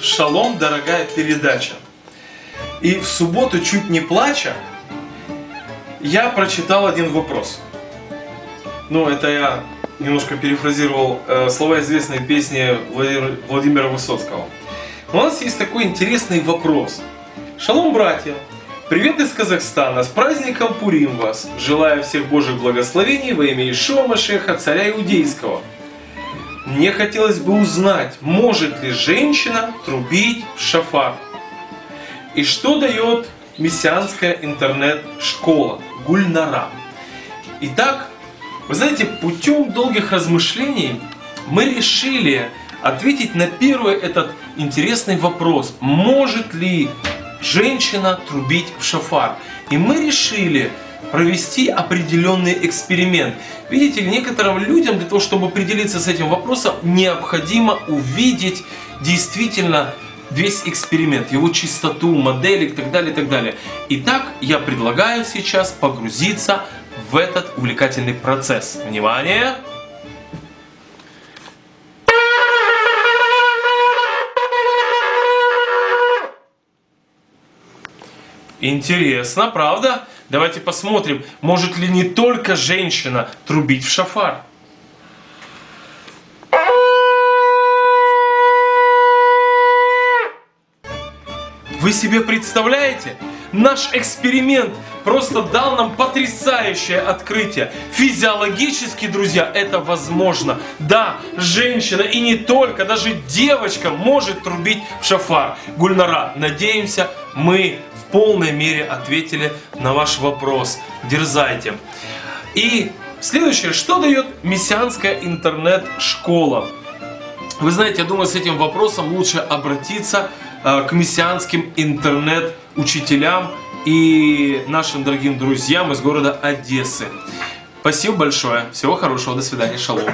Шалом, дорогая передача. И в субботу, чуть не плача, я прочитал один вопрос. Ну, это я немножко перефразировал э, слова известной песни Владимира, Владимира Высоцкого. У нас есть такой интересный вопрос. Шалом, братья! Привет из Казахстана! С праздником Пурим вас! Желаю всех Божьих благословений во имя Ишуа Машеха, царя Иудейского. Мне хотелось бы узнать, может ли женщина трубить в шафар? И что дает мессианская интернет-школа Гульнара? Итак, вы знаете, путем долгих размышлений мы решили ответить на первый этот интересный вопрос. Может ли женщина трубить в шафар? И мы решили провести определенный эксперимент. Видите некоторым людям для того, чтобы определиться с этим вопросом, необходимо увидеть действительно весь эксперимент, его чистоту, модель и так далее, и так далее. Итак, я предлагаю сейчас погрузиться в этот увлекательный процесс. Внимание! Интересно, правда? Давайте посмотрим, может ли не только женщина трубить в шафар. Вы себе представляете? Наш эксперимент просто дал нам потрясающее открытие. Физиологически, друзья, это возможно. Да, женщина и не только, даже девочка может трубить в шафар. Гульнара, надеемся, мы в полной мере ответили на ваш вопрос. Дерзайте. И следующее, что дает мессианская интернет-школа? Вы знаете, я думаю, с этим вопросом лучше обратиться э, к мессианским интернет-учителям и нашим дорогим друзьям из города Одессы. Спасибо большое. Всего хорошего. До свидания. Шалом.